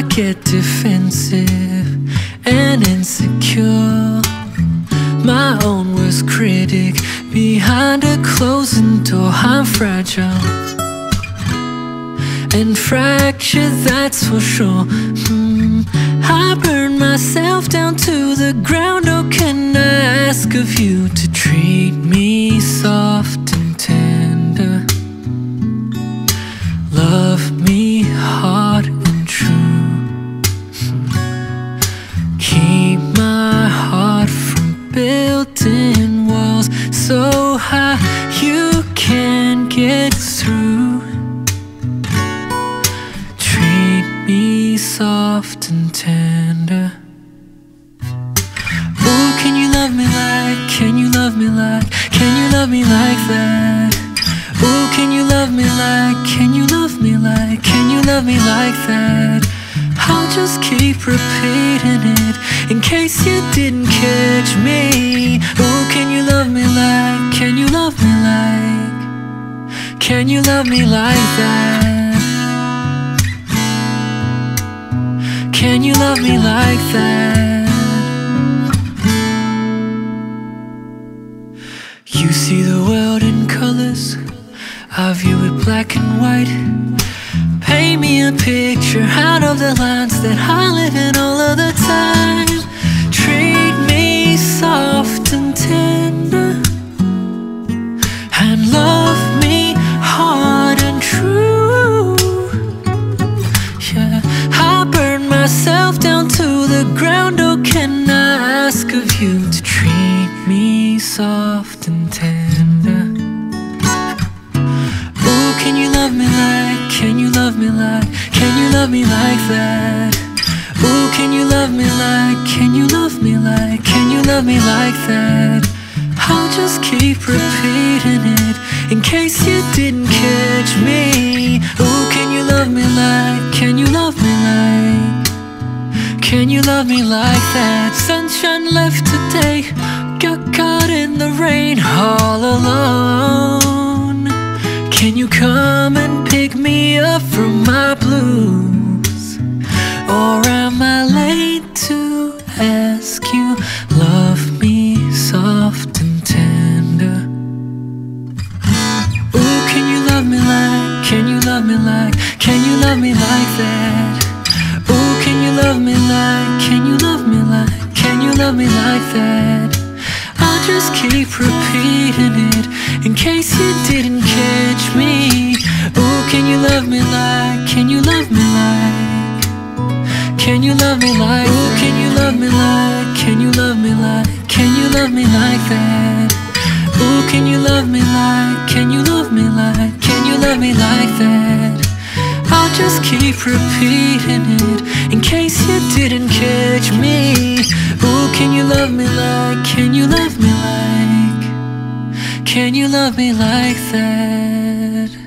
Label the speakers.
Speaker 1: I get defensive and insecure. My own worst critic behind a closing door. I'm fragile and fractured, that's for sure. Hmm. I burn myself down to the ground. Oh, can I ask of you to treat me soft high you can't get through. Treat me soft and tender. Oh, can you love me like, can you love me like, can you love me like that? Oh, can you love me like, can you love me like, can you love me like that? I'll just keep repeating it in case you didn't catch me. Can you love me like that? Can you love me like that? You see the world in colors, I view it black and white. Paint me a picture out of the lines that I live in all of the time. Soft and tender? Oh, can you love me like, can you love me like, can you love me like that? Oh, can you love me like, can you love me like, can you love me like that? I'll just keep repeating it in case you didn't catch me. Oh, can you love me like, can you love me like, can you love me like that? Sunshine left today, rain all alone. Can you come and pick me up from my blues? Or am I late to ask you? Love me soft and tender. Ooh, can you love me like? Can you love me like? Can you love me like that? Ooh, can you love me like? Can you love me like? Can you love me like that? I'll just keep repeating it in case you didn't catch me. Ooh, can you love me like? Can you love me like? Can you love me like? Ooh, can you love me like? Can you love me like? Can you love me like that? Ooh, can you love me like? Can you love me like? Can you love me like that? I'll just keep repeating it in case you didn't catch me. Can you love me like? Can you love me like? Can you love me like that?